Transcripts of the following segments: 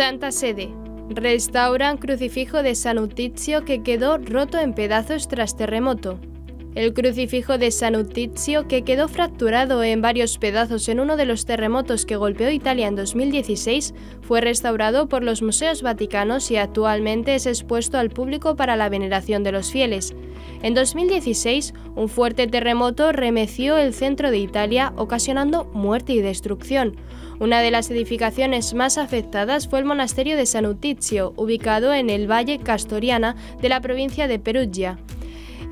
Santa Sede. Restauran crucifijo de San Utizio que quedó roto en pedazos tras terremoto. El crucifijo de San Utizio, que quedó fracturado en varios pedazos en uno de los terremotos que golpeó Italia en 2016, fue restaurado por los museos vaticanos y actualmente es expuesto al público para la veneración de los fieles. En 2016, un fuerte terremoto remeció el centro de Italia, ocasionando muerte y destrucción. Una de las edificaciones más afectadas fue el monasterio de San Utizio, ubicado en el Valle Castoriana de la provincia de Perugia.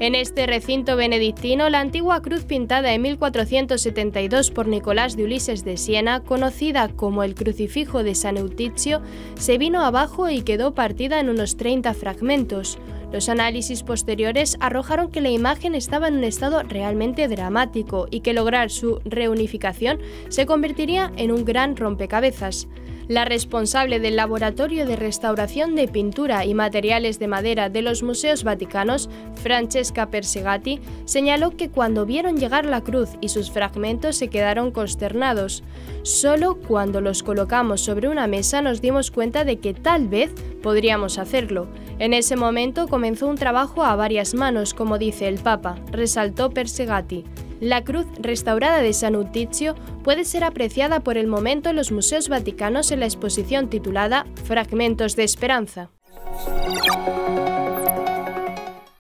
En este recinto benedictino, la antigua cruz pintada en 1472 por Nicolás de Ulises de Siena, conocida como el crucifijo de San Eutizio, se vino abajo y quedó partida en unos 30 fragmentos. Los análisis posteriores arrojaron que la imagen estaba en un estado realmente dramático y que lograr su reunificación se convertiría en un gran rompecabezas. La responsable del Laboratorio de Restauración de Pintura y Materiales de Madera de los Museos Vaticanos, Francesca Persegati, señaló que cuando vieron llegar la cruz y sus fragmentos se quedaron consternados. Solo cuando los colocamos sobre una mesa nos dimos cuenta de que tal vez podríamos hacerlo. En ese momento comenzó un trabajo a varias manos, como dice el Papa, resaltó Persegati. La cruz restaurada de San Utizio puede ser apreciada por el momento en los museos vaticanos en la exposición titulada Fragmentos de Esperanza.